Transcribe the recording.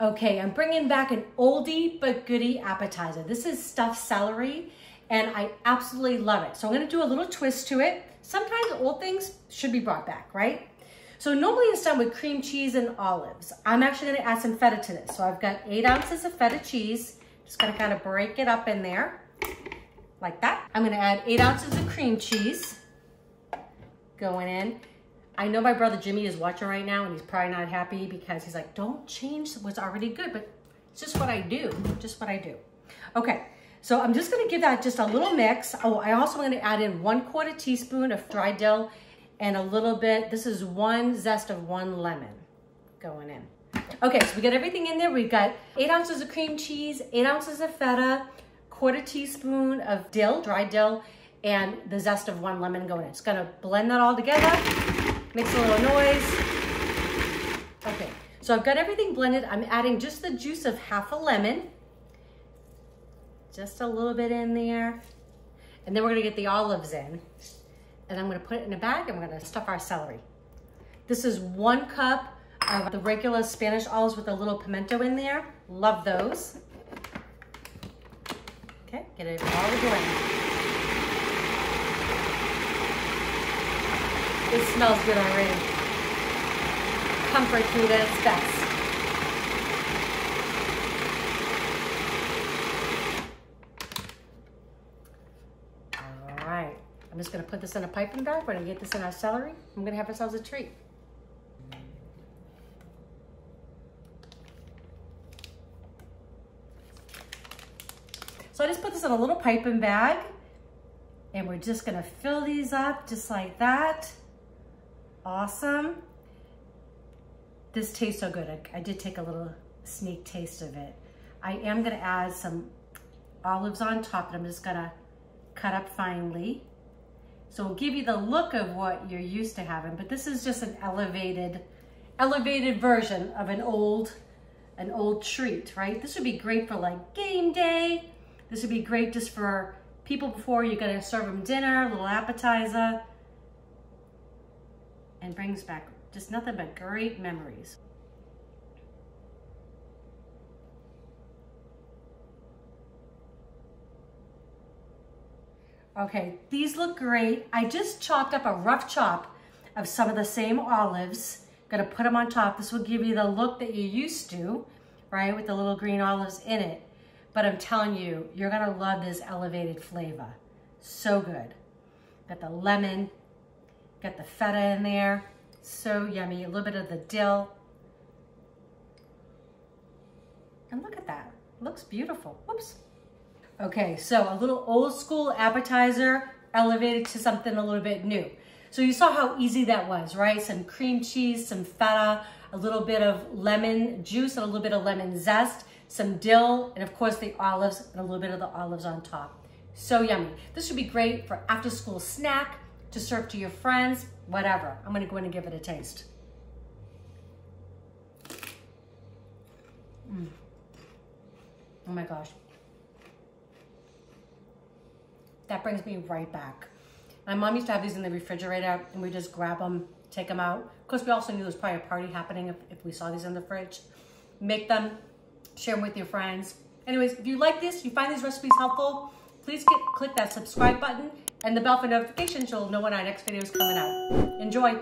Okay, I'm bringing back an oldie but goodie appetizer. This is stuffed celery and I absolutely love it. So I'm gonna do a little twist to it. Sometimes old things should be brought back, right? So normally it's done with cream cheese and olives. I'm actually gonna add some feta to this. So I've got eight ounces of feta cheese. Just gonna kind of break it up in there like that. I'm gonna add eight ounces of cream cheese going in. I know my brother Jimmy is watching right now and he's probably not happy because he's like, don't change what's already good, but it's just what I do, just what I do. Okay, so I'm just gonna give that just a little mix. Oh, I also gonna add in one quarter teaspoon of dried dill and a little bit, this is one zest of one lemon going in. Okay, so we got everything in there. We've got eight ounces of cream cheese, eight ounces of feta, quarter teaspoon of dill, dried dill, and the zest of one lemon going in. It's gonna blend that all together makes a little noise. Okay, so I've got everything blended. I'm adding just the juice of half a lemon. Just a little bit in there. And then we're gonna get the olives in. And I'm gonna put it in a bag and we're gonna stuff our celery. This is one cup of the regular Spanish olives with a little pimento in there. Love those. Okay, get it all blended. It smells good already. Comfort food at its best. All right, I'm just gonna put this in a piping bag. We're gonna get this in our celery. I'm gonna have ourselves a treat. So I just put this in a little piping bag and we're just gonna fill these up just like that awesome. This tastes so good. I, I did take a little sneak taste of it. I am gonna add some olives on top and I'm just gonna cut up finely. So it'll give you the look of what you're used to having, but this is just an elevated, elevated version of an old, an old treat, right? This would be great for like game day. This would be great just for people before you're gonna serve them dinner, a little appetizer and brings back just nothing but great memories. Okay, these look great. I just chopped up a rough chop of some of the same olives. Gonna put them on top. This will give you the look that you're used to, right, with the little green olives in it. But I'm telling you, you're gonna love this elevated flavor. So good. Got the lemon, Got the feta in there. So yummy. A little bit of the dill. And look at that. Looks beautiful. Whoops. Okay, so a little old school appetizer elevated to something a little bit new. So you saw how easy that was, right? Some cream cheese, some feta, a little bit of lemon juice, and a little bit of lemon zest, some dill, and of course the olives, and a little bit of the olives on top. So yummy. This would be great for after school snack, to serve to your friends, whatever. I'm gonna go in and give it a taste. Mm. Oh my gosh. That brings me right back. My mom used to have these in the refrigerator and we just grab them, take them out. Of course, we also knew there was probably a party happening if, if we saw these in the fridge. Make them, share them with your friends. Anyways, if you like this, you find these recipes helpful, please click that subscribe button and the bell for notifications so you'll know when our next video is coming out. Enjoy!